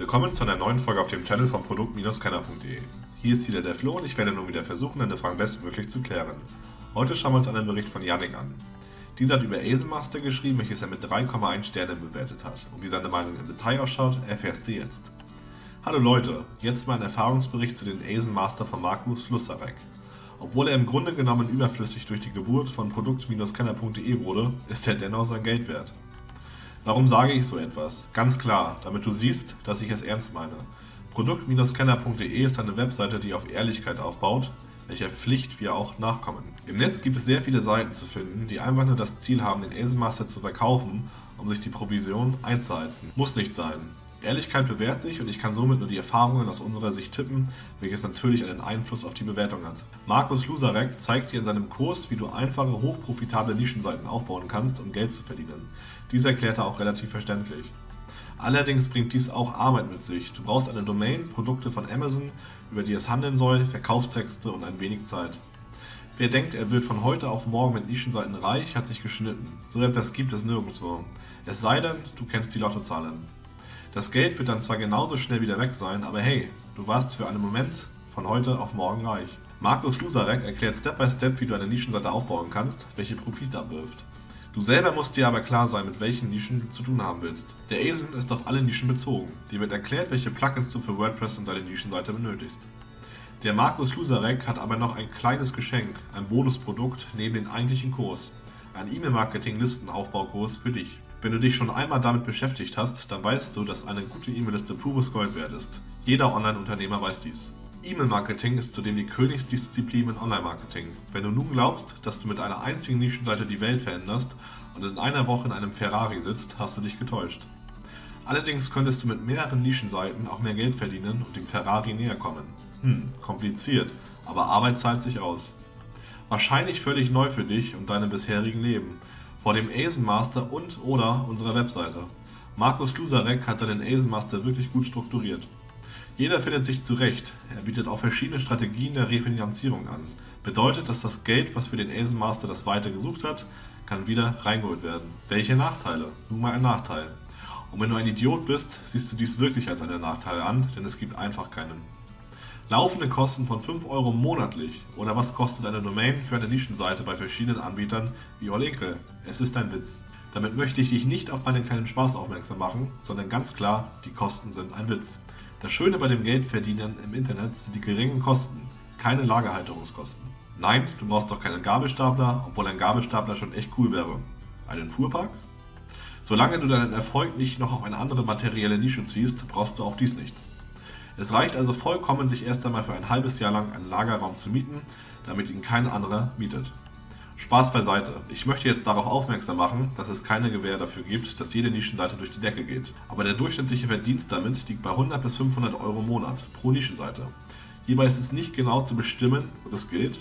Willkommen zu einer neuen Folge auf dem Channel von Produkt-Kenner.de. Hier ist wieder der Flo und ich werde nun wieder versuchen, deine Fragen bestmöglich zu klären. Heute schauen wir uns einen Bericht von Yannick an. Dieser hat über Asemaster geschrieben, welches er mit 3,1 Sternen bewertet hat. Und wie seine Meinung im Detail ausschaut, erfährst du jetzt. Hallo Leute, jetzt mal ein Erfahrungsbericht zu den Asemaster von Markus Lusarek. Obwohl er im Grunde genommen überflüssig durch die Geburt von Produkt-Kenner.de wurde, ist er dennoch sein Geld wert. Warum sage ich so etwas? Ganz klar, damit du siehst, dass ich es ernst meine. Produkt-Scanner.de ist eine Webseite, die auf Ehrlichkeit aufbaut, welcher Pflicht wir auch nachkommen. Im Netz gibt es sehr viele Seiten zu finden, die einfach nur das Ziel haben, den Ace zu verkaufen, um sich die Provision einzuheizen. Muss nicht sein. Ehrlichkeit bewährt sich und ich kann somit nur die Erfahrungen aus unserer Sicht tippen, welches natürlich einen Einfluss auf die Bewertung hat. Markus Lusarek zeigt dir in seinem Kurs, wie du einfache, hochprofitable Nischenseiten aufbauen kannst, um Geld zu verdienen. Dies erklärt er auch relativ verständlich. Allerdings bringt dies auch Arbeit mit sich. Du brauchst eine Domain, Produkte von Amazon, über die es handeln soll, Verkaufstexte und ein wenig Zeit. Wer denkt, er wird von heute auf morgen mit Nischenseiten reich, hat sich geschnitten. So etwas gibt es nirgendwo. Es sei denn, du kennst die Lottozahlen. Das Geld wird dann zwar genauso schnell wieder weg sein, aber hey, du warst für einen Moment von heute auf morgen reich. Markus Lusarek erklärt Step by Step, wie du eine Nischenseite aufbauen kannst, welche Profit abwirft. Du selber musst dir aber klar sein, mit welchen Nischen du zu tun haben willst. Der ASIN ist auf alle Nischen bezogen. Dir wird erklärt, welche Plugins du für WordPress und deine Nischenseite benötigst. Der Markus Lusarek hat aber noch ein kleines Geschenk, ein Bonusprodukt neben dem eigentlichen Kurs. Ein E-Mail-Marketing-Listenaufbaukurs für dich. Wenn du dich schon einmal damit beschäftigt hast, dann weißt du, dass eine gute E-Mail-Liste pures Gold wert ist. Jeder Online-Unternehmer weiß dies. E-Mail-Marketing ist zudem die Königsdisziplin im Online-Marketing. Wenn du nun glaubst, dass du mit einer einzigen Nischenseite die Welt veränderst und in einer Woche in einem Ferrari sitzt, hast du dich getäuscht. Allerdings könntest du mit mehreren Nischenseiten auch mehr Geld verdienen und dem Ferrari näher kommen. Hm, kompliziert, aber Arbeit zahlt sich aus. Wahrscheinlich völlig neu für dich und deinem bisherigen Leben vor dem Asen Master und oder unserer Webseite. Markus Lusarek hat seinen Asen Master wirklich gut strukturiert. Jeder findet sich zurecht. Er bietet auch verschiedene Strategien der Refinanzierung an. Bedeutet, dass das Geld, was für den Asen Master das weiter gesucht hat, kann wieder reingeholt werden. Welche Nachteile? Nun mal ein Nachteil. Und wenn du ein Idiot bist, siehst du dies wirklich als einen Nachteil an, denn es gibt einfach keinen. Laufende Kosten von 5 Euro monatlich oder was kostet eine Domain für eine Nischenseite bei verschiedenen Anbietern wie Olinke? Es ist ein Witz. Damit möchte ich dich nicht auf meinen kleinen Spaß aufmerksam machen, sondern ganz klar, die Kosten sind ein Witz. Das Schöne bei dem Geldverdienen im Internet sind die geringen Kosten, keine Lagerhalterungskosten. Nein, du brauchst doch keinen Gabelstapler, obwohl ein Gabelstapler schon echt cool wäre. Einen Fuhrpark? Solange du deinen Erfolg nicht noch auf eine andere materielle Nische ziehst, brauchst du auch dies nicht. Es reicht also vollkommen, sich erst einmal für ein halbes Jahr lang einen Lagerraum zu mieten, damit ihn kein anderer mietet. Spaß beiseite. Ich möchte jetzt darauf aufmerksam machen, dass es keine Gewähr dafür gibt, dass jede Nischenseite durch die Decke geht. Aber der durchschnittliche Verdienst damit liegt bei 100 bis 500 Euro im Monat pro Nischenseite. Hierbei ist es nicht genau zu bestimmen, wo das gilt.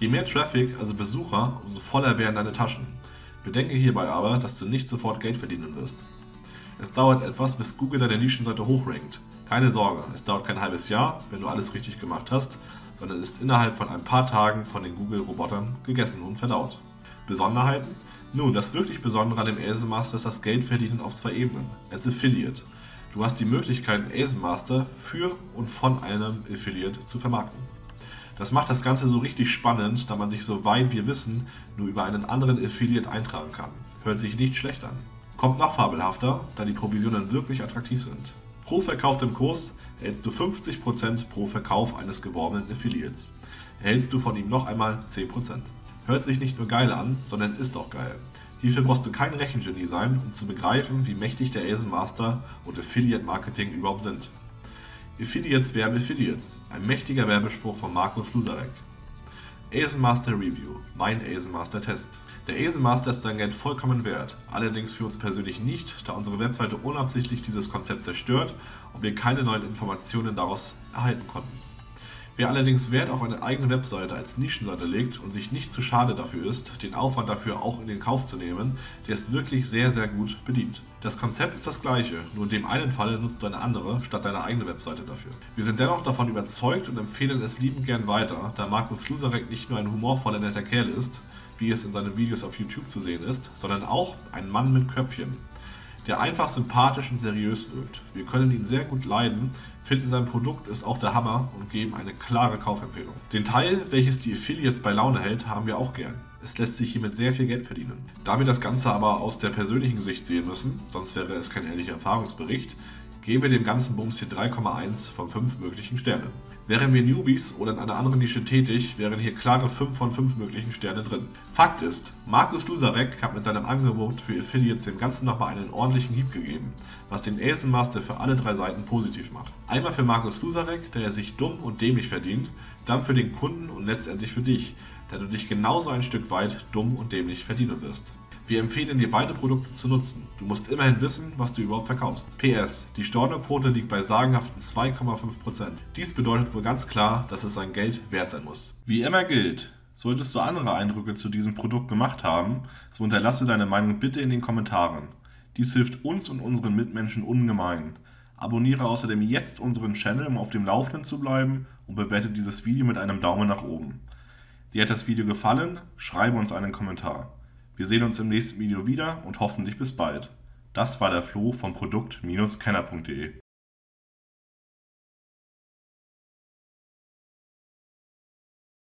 Je mehr Traffic, also Besucher, umso voller werden deine Taschen. Bedenke hierbei aber, dass du nicht sofort Geld verdienen wirst. Es dauert etwas, bis Google deine Nischenseite hochrankt. Keine Sorge, es dauert kein halbes Jahr, wenn du alles richtig gemacht hast, sondern ist innerhalb von ein paar Tagen von den Google-Robotern gegessen und verdaut. Besonderheiten? Nun, das wirklich Besondere an dem Asenmaster ist das Geldverdienen auf zwei Ebenen, als Affiliate. Du hast die Möglichkeit, Asenmaster für und von einem Affiliate zu vermarkten. Das macht das Ganze so richtig spannend, da man sich so weit wir wissen nur über einen anderen Affiliate eintragen kann. Hört sich nicht schlecht an. Kommt noch fabelhafter, da die Provisionen wirklich attraktiv sind. Pro verkauftem Kurs erhältst du 50% pro Verkauf eines geworbenen Affiliates. Erhältst du von ihm noch einmal 10%. Hört sich nicht nur geil an, sondern ist auch geil. Hierfür brauchst du kein Rechengenie sein, um zu begreifen, wie mächtig der Asen Master und Affiliate Marketing überhaupt sind. Affiliates werben Affiliates, ein mächtiger Werbespruch von Markus Lusarek. Asen Master Review, mein Asen Master Test. Der Asenmaster ist sein Geld vollkommen wert, allerdings für uns persönlich nicht, da unsere Webseite unabsichtlich dieses Konzept zerstört und wir keine neuen Informationen daraus erhalten konnten. Wer allerdings Wert auf eine eigene Webseite als Nischenseite legt und sich nicht zu schade dafür ist, den Aufwand dafür auch in den Kauf zu nehmen, der ist wirklich sehr, sehr gut bedient. Das Konzept ist das gleiche, nur in dem einen Falle nutzt du eine andere statt deine eigene Webseite dafür. Wir sind dennoch davon überzeugt und empfehlen es liebend gern weiter, da Markus Lusarek nicht nur ein humorvoller netter Kerl ist, wie es in seinen Videos auf YouTube zu sehen ist, sondern auch ein Mann mit Köpfchen. Der einfach sympathisch und seriös wirkt. Wir können ihn sehr gut leiden, finden sein Produkt ist auch der Hammer und geben eine klare Kaufempfehlung. Den Teil, welches die Affiliates bei Laune hält, haben wir auch gern. Es lässt sich hiermit sehr viel Geld verdienen. Da wir das Ganze aber aus der persönlichen Sicht sehen müssen, sonst wäre es kein ehrlicher Erfahrungsbericht, geben wir dem ganzen Bums hier 3,1 von 5 möglichen Sternen. Wären wir Newbies oder in einer anderen Nische tätig, wären hier klare 5 von 5 möglichen Sterne drin. Fakt ist, Markus Lusarek hat mit seinem Angebot für Affiliates dem Ganzen nochmal einen ordentlichen Hieb gegeben, was den Asen Master für alle drei Seiten positiv macht. Einmal für Markus Lusarek, der er sich dumm und dämlich verdient, dann für den Kunden und letztendlich für dich, da du dich genauso ein Stück weit dumm und dämlich verdienen wirst. Wir empfehlen dir beide Produkte zu nutzen. Du musst immerhin wissen, was du überhaupt verkaufst. PS, die Stornoquote liegt bei sagenhaften 2,5%. Dies bedeutet wohl ganz klar, dass es sein Geld wert sein muss. Wie immer gilt, solltest du andere Eindrücke zu diesem Produkt gemacht haben, so unterlasse deine Meinung bitte in den Kommentaren. Dies hilft uns und unseren Mitmenschen ungemein. Abonniere außerdem jetzt unseren Channel, um auf dem Laufenden zu bleiben und bewerte dieses Video mit einem Daumen nach oben. Dir hat das Video gefallen? Schreibe uns einen Kommentar. Wir sehen uns im nächsten Video wieder und hoffentlich bis bald. Das war der Flo von Produkt-Kenner.de